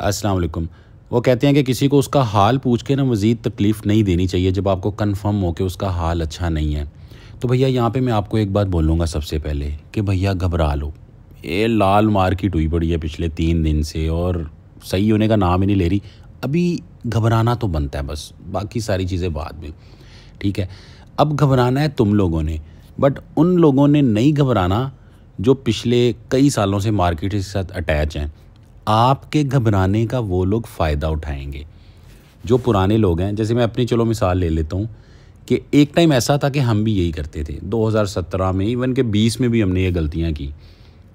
अस्सलाम वो कहते हैं कि किसी को उसका हाल पूछ के ना मज़ीद तकलीफ़ नहीं देनी चाहिए, जब आपको कन्फर्म हो कि उसका हाल अच्छा नहीं है। तो भैया, यहाँ पे मैं आपको एक बात बोलूँगा सबसे पहले कि भैया, घबरा लो। ये लाल मार्केट हुई पड़ी है पिछले तीन दिन से और सही होने का नाम ही नहीं ले रही। अभी घबराना तो बनता है बस, बाकी सारी चीज़ें बाद में। ठीक है, अब घबराना है तुम लोगों ने बट उन लोगों ने नहीं घबराना जो पिछले कई सालों से मार्केट के साथ अटैच हैं। आपके घबराने का वो लोग फ़ायदा उठाएँगे। जो पुराने लोग हैं, जैसे मैं अपनी, चलो, मिसाल ले लेता हूँ कि एक टाइम ऐसा था कि हम भी यही करते थे। 2017 में, इवन के 20 में भी हमने ये गलतियाँ की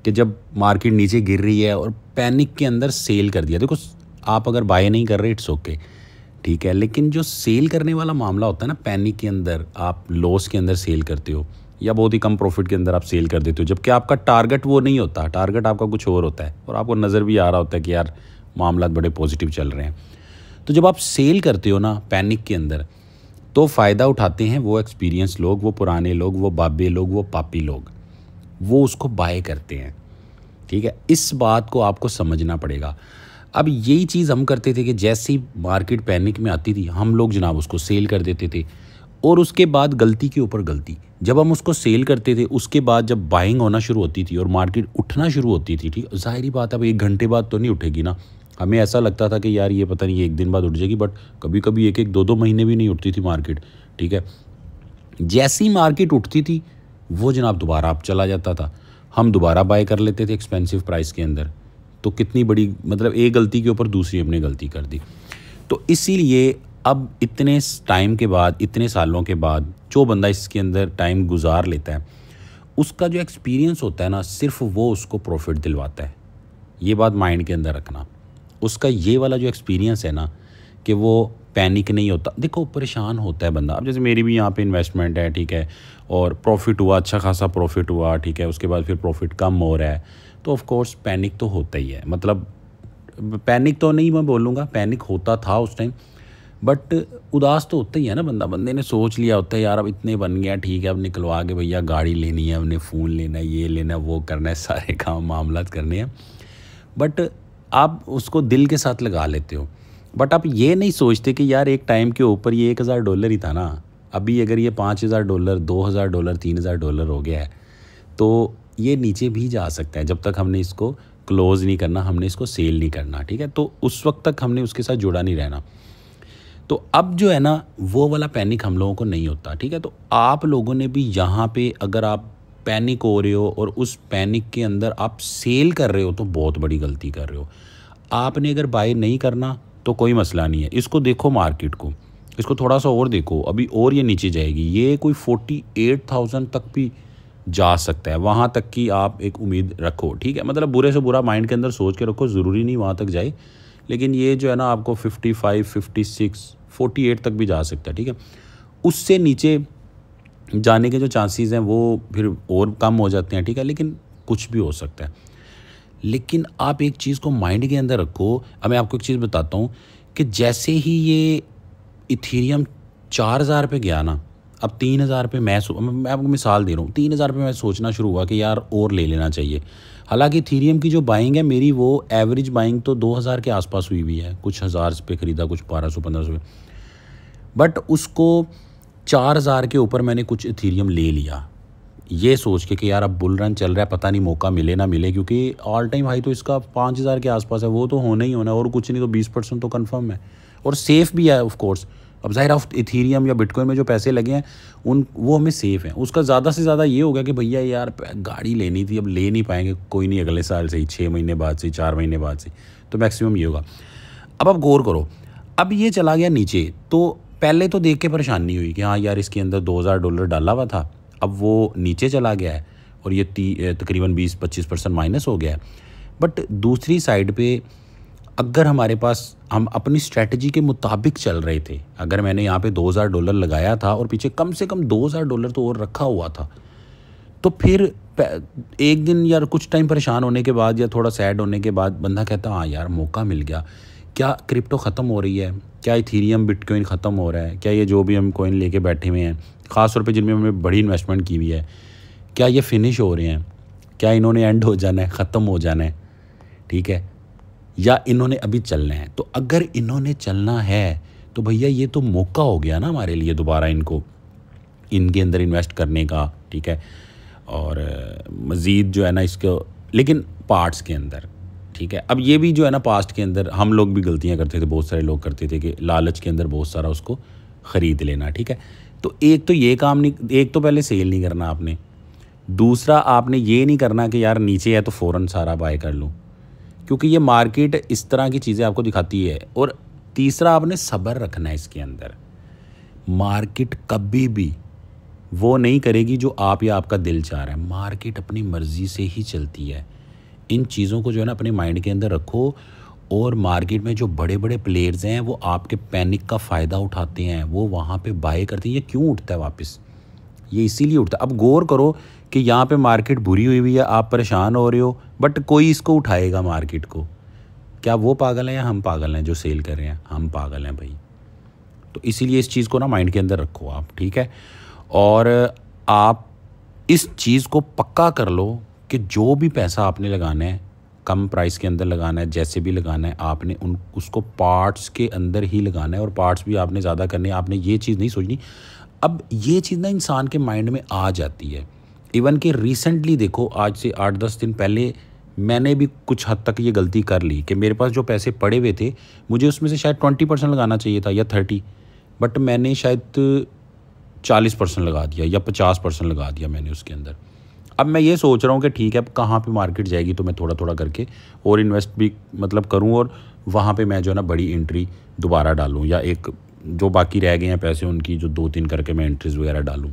कि जब मार्केट नीचे गिर रही है और पैनिक के अंदर सेल कर दिया। देखो, आप अगर बाय नहीं कर रहे, इट्स ओके, ठीक है, लेकिन जो सेल करने वाला मामला होता है ना, पैनिक के अंदर, आप लॉस के अंदर सेल करते हो या बहुत ही कम प्रॉफिट के अंदर आप सेल कर देते हो, जबकि आपका टारगेट वो नहीं होता। टारगेट आपका कुछ और होता है और आपको नज़र भी आ रहा होता है कि यार मामला बड़े पॉजिटिव चल रहे हैं। तो जब आप सेल करते हो ना पैनिक के अंदर तो फ़ायदा उठाते हैं वो एक्सपीरियंस लोग, वो पुराने लोग, वो बाबे लोग, वो पापी लोग। वो उसको बाय करते हैं। ठीक है? इस बात को आपको समझना पड़ेगा। अब यही चीज़ हम करते थे कि जैसे मार्केट पैनिक में आती थी, हम लोग जनाब उसको सेल कर देते थे। और उसके बाद गलती के ऊपर गलती। जब हम उसको सेल करते थे, उसके बाद जब बाइंग होना शुरू होती थी और मार्केट उठना शुरू होती थी, ठीक? ज़ाहिर बात अब एक घंटे बाद तो नहीं उठेगी ना। हमें ऐसा लगता था कि यार ये पता नहीं, एक दिन बाद उठ जाएगी बट कभी कभी एक एक दो दो महीने भी नहीं उठती थी मार्केट ठीक है? जैसी मार्केट उठती थी, वो जनाब दोबारा आप चला जाता था। हम दोबारा बाय कर लेते थे एक्सपेंसिव प्राइस के अंदर। तो कितनी बड़ी मतलब एक गलती के ऊपर दूसरी हमने गलती कर दी। तो इसीलिए अब इतने टाइम के बाद, इतने सालों के बाद, जो बंदा इसके अंदर टाइम गुजार लेता है, उसका जो एक्सपीरियंस होता है ना, सिर्फ़ वो उसको प्रॉफिट दिलवाता है। ये बात माइंड के अंदर रखना। उसका ये वाला जो एक्सपीरियंस है ना, कि वो पैनिक नहीं होता। देखो, परेशान होता है बंदा। अब जैसे मेरी भी यहाँ पे इन्वेस्टमेंट है, ठीक है, और प्रॉफिट हुआ अच्छा खासा प्रॉफिट हुआ, ठीक है, उसके बाद फिर प्रॉफिट कम हो रहा है तो ऑफ़ कोर्स पैनिक तो होता ही है। मतलब पैनिक तो नहीं मैं बोलूँगा पैनिक होता था उस टाइम बट उदास तो होता ही है ना बंदा। बंदे ने सोच लिया होता है, यार अब इतने बन गया, ठीक है, अब निकलवा के भैया गाड़ी लेनी है अपने फ़ोन लेना है, ये लेना है, वो करना है, सारे काम, मामला करने हैं। बट आप उसको दिल के साथ लगा लेते हो। बट आप ये नहीं सोचते कि यार एक टाइम के ऊपर ये एक हज़ार डॉलर ही था ना। अभी अगर ये पाँच हज़ार डॉलर, दो हज़ार डॉलर, तीन हज़ार डॉलर हो गया है तो ये नीचे भी जा सकता है। जब तक हमने इसको क्लोज़ नहीं करना, हमने इसको सेल नहीं करना, ठीक है? तो उस वक्त तक हमने उसके साथ जुड़ा नहीं रहना। तो अब जो है ना, वो वाला पैनिक हम लोगों को नहीं होता, ठीक है? तो आप लोगों ने भी यहाँ पे अगर आप पैनिक हो रहे हो और उस पैनिक के अंदर आप सेल कर रहे हो तो बहुत बड़ी गलती कर रहे हो। आपने अगर बाय नहीं करना तो कोई मसला नहीं है। इसको देखो मार्केट को। इसको थोड़ा सा और देखो। अभी और ये नीचे जाएगी। ये कोई फोर्टी एट थाउज़ेंड तक भी जा सकता है। वहाँ तक की आप एक उम्मीद रखो, ठीक है? मतलब बुरे से बुरा माइंड के अंदर सोच के रखो, ज़रूरी नहीं वहाँ तक जाए। लेकिन ये जो है ना, आपको fifty five fifty six forty eight तक भी जा सकता है, ठीक है? उससे नीचे जाने के जो चांसेस हैं, वो फिर और कम हो जाते हैं, ठीक है? लेकिन कुछ भी हो सकता है। लेकिन आप एक चीज़ को माइंड के अंदर रखो। अब मैं आपको एक चीज़ बताता हूँ कि जैसे ही ये इथीरियम चार हज़ार पे गया ना अब तीन हज़ार पे मैं मैं आपको मिसाल दे रहा हूँ, तीन हज़ार पे मैं सोचना शुरू हुआ कि यार और ले लेना चाहिए। हालाँकि थीरियम की जो बाइंग है, मेरी वो एवरेज बाइंग तो दो हज़ार के आसपास हुई हुई है, कुछ हज़ार पे ख़रीदा, कुछ बारह सौ, पंद्रह सौ बट उसको चार हज़ार के ऊपर मैंने कुछ थीरियम ले लिया। ये सोच के कि यार अब बुल रन चल रहा है, पता नहीं मौका मिले ना मिले, क्योंकि ऑल टाइम हाई तो इसका पाँच हज़ार के आसपास है, वो तो होना ही होना और कुछ नहीं तो बीस परसेंट तो कन्फर्म है। और सेफ़ भी है ऑफ़ कोर्स अब ज़ाहिर ऑफ़ इथीरियम या बिटकॉइन में जो पैसे लगे हैं, उन, वो हमें सेफ़ हैं। उसका ज़्यादा से ज़्यादा ये हो गया कि भैया यार, गाड़ी लेनी थी, अब ले नहीं पाएँगे, कोई नहीं अगले साल से ही छः महीने बाद से, चार महीने बाद से तो मैक्सिमम ये होगा। अब आप गौर करो, अब ये चला गया नीचे तो पहले तो देख के परेशानी हुई कि हाँ यार, इसके अंदर दो हज़ार डॉलर डाला हुआ था, अब वो नीचे चला गया है, और ये तकरीबन बीस पच्चीस परसेंट माइनस हो गया है। बट दूसरी साइड पे अगर हमारे पास, हम अपनी स्ट्रेटजी के मुताबिक चल रहे थे, अगर मैंने यहाँ पे 2000 डॉलर लगाया था और पीछे कम से कम 2000 डॉलर तो और रखा हुआ था तो फिर एक दिन यार कुछ टाइम परेशान होने के बाद या थोड़ा सैड होने के बाद बंदा कहता हाँ यार, मौका मिल गया। क्या क्रिप्टो ख़त्म हो रही है? क्या इथीरियम बिटकॉइन ख़त्म हो रहा है? क्या ये जो भी हम कोइन लेके बैठे हुए हैं, ख़ास तौर जिनमें हमने बड़ी इन्वेस्टमेंट की हुई है, क्या ये फिनिश हो रहे हैं? क्या इन्होंने एंड हो जाना है? ख़त्म हो जाना है? ठीक है? या इन्होंने अभी चलना है? तो अगर इन्होंने चलना है तो भैया ये तो मौका हो गया ना हमारे लिए दोबारा इनको, इनके अंदर इन्वेस्ट करने का, ठीक है? और मज़ीद जो है ना इसको, लेकिन पार्ट्स के अंदर, ठीक है? अब ये भी जो है ना पास्ट के अंदर, हम लोग भी गलतियाँ करते थे, बहुत सारे लोग करते थे कि लालच के अंदर बहुत सारा उसको ख़रीद लेना, ठीक है? तो एक तो ये काम नहीं, एक तो पहले सेल नहीं करना आपने। दूसरा आपने ये नहीं करना कि यार नीचे है तो फ़ौरन सारा बाय कर लूँ। क्योंकि ये मार्केट इस तरह की चीज़ें आपको दिखाती है। और तीसरा, आपने सब्र रखना है इसके अंदर। मार्केट कभी भी वो नहीं करेगी जो आप या आपका दिल चाह रहा है। मार्केट अपनी मर्ज़ी से ही चलती है। इन चीज़ों को जो है ना अपने माइंड के अंदर रखो और मार्केट में जो बड़े बड़े प्लेयर्स हैं, वो आपके पैनिक का फ़ायदा उठाते हैं। वो वहाँ पे बाय करते हैं। ये क्यों उठता है वापस? ये इसीलिए उठता। अब गौर करो कि यहाँ पे मार्केट बुरी हुई हुई है, आप परेशान हो रहे हो, बट कोई इसको उठाएगा मार्केट को। क्या वो पागल हैं या हम पागल हैं जो सेल कर रहे हैं? हम पागल हैं भाई। तो इसीलिए इस चीज़ को ना माइंड के अंदर रखो आप, ठीक है? और आप इस चीज़ को पक्का कर लो कि जो भी पैसा आपने लगाना है, कम प्राइस के अंदर लगाना है, जैसे भी लगाना है, आपने उन, उसको पार्ट्स के अंदर ही लगाना है और पार्ट्स भी आपने ज़्यादा करने आपने ये चीज़ नहीं सोचनी अब ये चीज़ ना इंसान के माइंड में आ जाती है। इवन कि रिसेंटली देखो, आज से आठ दस दिन पहले मैंने भी कुछ हद तक ये गलती कर ली कि मेरे पास जो पैसे पड़े हुए थे, मुझे उसमें से शायद ट्वेंटी परसेंट लगाना चाहिए था या थर्टी बट मैंने शायद चालीस परसेंट लगा दिया या पचास परसेंट लगा दिया मैंने उसके अंदर। अब मैं ये सोच रहा हूँ कि ठीक है, अब कहाँ पे मार्केट जाएगी तो मैं थोड़ा थोड़ा करके और इन्वेस्ट भी मतलब करूँ और वहाँ पे मैं जो है ना बड़ी एंट्री दोबारा डालूँ या एक जो बाकी रह गए हैं पैसे उनकी जो दो तीन करके मैं एंट्रीज वगैरह डालूँ।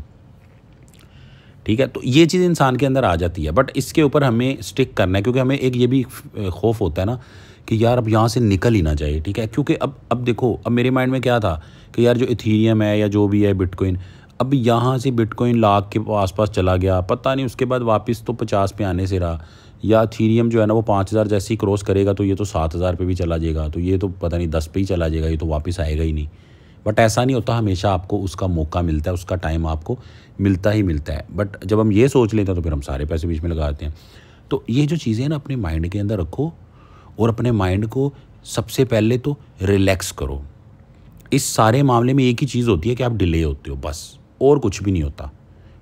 ठीक है? तो ये चीज़ इंसान के अंदर आ जाती है बट इसके ऊपर हमें स्टिक करना है, क्योंकि हमें एक ये भी खौफ होता है ना कि यार अब यहाँ से निकल ही ना जाए, ठीक है? क्योंकि अब अब देखो, अब मेरे माइंड में क्या था कि यार जो इथीरियम है या जो भी है बिटकॉइन अब यहाँ से बिटकॉइन लाख के आसपास चला गया, पता नहीं उसके बाद वापस तो पचास पे आने से रहा, या थीरियम जो है ना वो पाँच हज़ार जैसे ही क्रॉस करेगा तो ये तो सात हज़ार पे भी चला जाएगा तो ये तो पता नहीं दस पे ही चला जाएगा, ये तो वापस आएगा ही नहीं। बट ऐसा नहीं होता, हमेशा आपको उसका मौका मिलता है, उसका टाइम आपको मिलता ही मिलता है। बट जब हम ये सोच लेते हैं तो फिर हम सारे पैसे बीच में लगा देते हैं। तो ये जो चीज़ें ना, अपने माइंड के अंदर रखो और अपने माइंड को सबसे पहले तो रिलैक्स करो। इस सारे मामले में एक ही चीज़ होती है कि आप डिले होते हो, बस। और कुछ भी नहीं होता,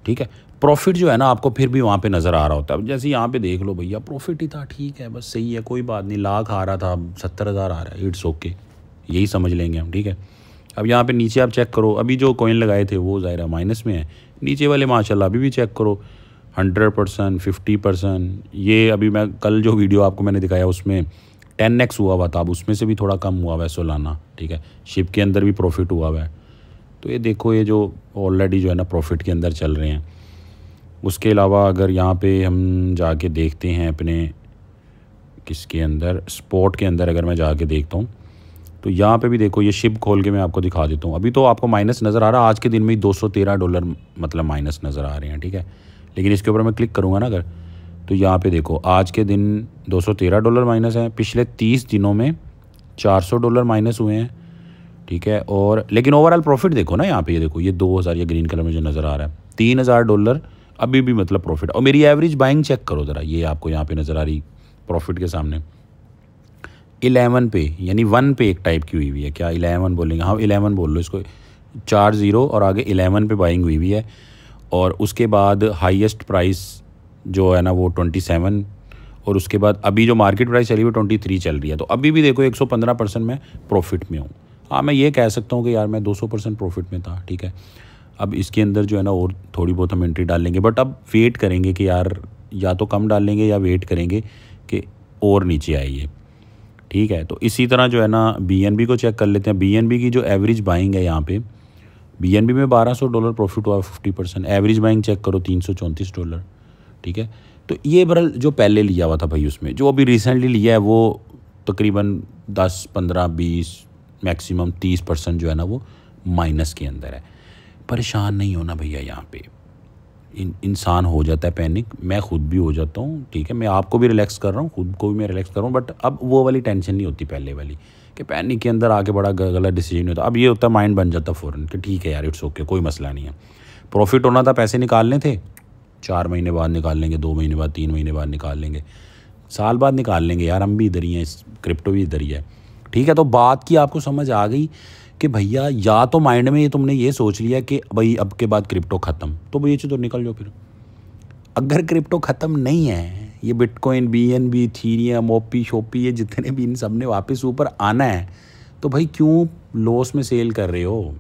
ठीक है? प्रॉफिट जो है ना, आपको फिर भी वहाँ पे नज़र आ रहा होता है। अब जैसे यहाँ पे देख लो भैया प्रॉफिट ही था, ठीक है, बस सही है, कोई बात नहीं। लाख आ रहा था, सत्तर हज़ार आ रहा है इट्स ओके यही समझ लेंगे हम, ठीक है? अब यहाँ पे नीचे आप चेक करो, अभी जो कोइन लगाए थे वो ज़ाहिर माइनस में है। नीचे वाले माशाल्लाह अभी भी चेक करो हंड्रेड परसेंट फिफ्टी परसेंट ये अभी मैं कल जो वीडियो आपको मैंने दिखाया उसमें टेन एक्स हुआ हुआ था, अब उसमें से भी थोड़ा कम हुआ हुआ है सोलाना ठीक है? शिप के अंदर भी प्रॉफिट हुआ हुआ है। तो ये देखो, ये जो ऑलरेडी जो है ना प्रॉफिट के अंदर चल रहे हैं। उसके अलावा अगर यहाँ पे हम जाके देखते हैं अपने किसके अंदर स्पॉट के अंदर अगर मैं जाके देखता हूँ तो यहाँ पे भी देखो, ये शिप खोल के मैं आपको दिखा देता हूँ। अभी तो आपको माइनस नज़र आ रहा है, आज के दिन में ही दो सौ तेरह डॉलर मतलब माइनस नज़र आ रहे हैं, ठीक है? लेकिन इसके ऊपर मैं क्लिक करूँगा ना अगर तो यहाँ पे देखो, आज के दिन 213 डॉलर माइनस है, पिछले 30 दिनों में 400 डॉलर माइनस हुए हैं, ठीक है? और लेकिन ओवरऑल प्रॉफिट देखो ना यहाँ पे, ये देखो, ये दो हज़ार, ये ग्रीन कलर में जो नज़र आ रहा है, तीन हज़ार डॉलर अभी भी मतलब प्रॉफिट और मेरी एवरेज बाइंग चेक करो ज़रा, ये आपको यहाँ पे नज़र आ रही प्रॉफिट के सामने। इलेवन पे, यानी वन पे एक टाइप की हुई हुई है। क्या इलेवन बोलेंगे? हाँ इलेवन बोल लो इसको। चार ज़ीरो और आगे इलेवन पे बाइंग हुई हुई है। और उसके बाद हाईएस्ट प्राइस जो है ना, वो ट्वेंटी सेवन और उसके बाद अभी जो मार्केट प्राइस चली हुई ट्वेंटी थ्री चल रही है। तो अभी भी देखो, एक सौ पंद्रह परसेंट मैं प्रॉफिट में हूँ। हाँ मैं ये कह सकता हूँ कि यार, मैं 200 परसेंट प्रॉफिट में था, ठीक है। अब इसके अंदर जो है ना, और थोड़ी बहुत हम एंट्री डाल लेंगे। बट अब वेट करेंगे कि यार, या तो कम डाल लेंगे या वेट करेंगे कि और नीचे आइए। ठीक है तो इसी तरह जो है ना BNB को चेक कर लेते हैं। BNB की जो एवरेज बाइंग है यहाँ पे BNB में 1200 डॉलर प्रॉफिट हुआ fifty percent average buying check करो, तीन सौ चौंतीस डॉलर ठीक है? तो ये बरल जो पहले लिया हुआ था भाई उसमें, जो अभी रिसेंटली लिया है, वो तकरीबन दस, पंद्रह, बीस मैक्सिमम तीस परसेंट जो है ना, वो माइनस के अंदर है। परेशान नहीं होना भैया यहाँ पे। इंसान हो जाता है पैनिक मैं खुद भी हो जाता हूँ, ठीक है, मैं आपको भी रिलैक्स कर रहा हूँ, खुद को भी मैं रिलैक्स कर रहा हूँ बट अब वो वाली टेंशन नहीं होती पहले वाली, कि पैनिक के अंदर आके बड़ा गलत डिसीज़न नहीं होता। अब ये होता माइंड बन जाता फ़ौरन कि ठीक है यार इट्स ओके कोई मसला नहीं है। प्रॉफिट होना था, पैसे निकालने थे, चार महीने बाद निकाल लेंगे, दो महीने बाद, तीन महीने बाद निकाल लेंगे, साल बाद निकाल लेंगे, यार हम भी इधर ही हैं क्रिप्टो भी इधर ही है, ठीक है तो बात की आपको समझ आ गई कि भैया, या तो माइंड में ये तुमने ये सोच लिया कि भाई अब के बाद क्रिप्टो ख़त्म तो बेच तो निकल जाओ फिर। अगर क्रिप्टो ख़त्म नहीं है, ये bitcoin B N B ethereum OP, Shopee, ये जितने भी इन सबने वापस ऊपर आना है तो भाई क्यों लॉस में सेल कर रहे हो?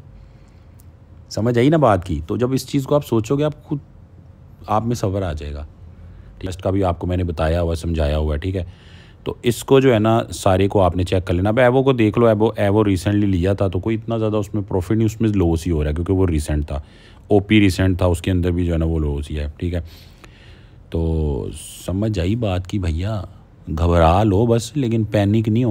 समझ आई ना बात की? तो जब इस चीज़ को आप सोचोगे, आप खुद, आप में सबर आ जाएगा। टेस्ट का भी आपको मैंने बताया हुआ, समझाया हुआ, ठीक है? तो इसको जो है ना, सारे को आपने चेक कर लेना। अब एवो को देख लो एवो एवो रिसेंटली लिया था तो कोई इतना ज़्यादा उसमें प्रॉफिट नहीं, उसमें लॉस ही हो रहा है, क्योंकि वो रिसेंट था। ओपी रिसेंट था, उसके अंदर भी जो है ना, वो लॉस ही है, ठीक है? तो समझ आई बात कि, भैया? घबरा लो बस, लेकिन पैनिक नहीं हो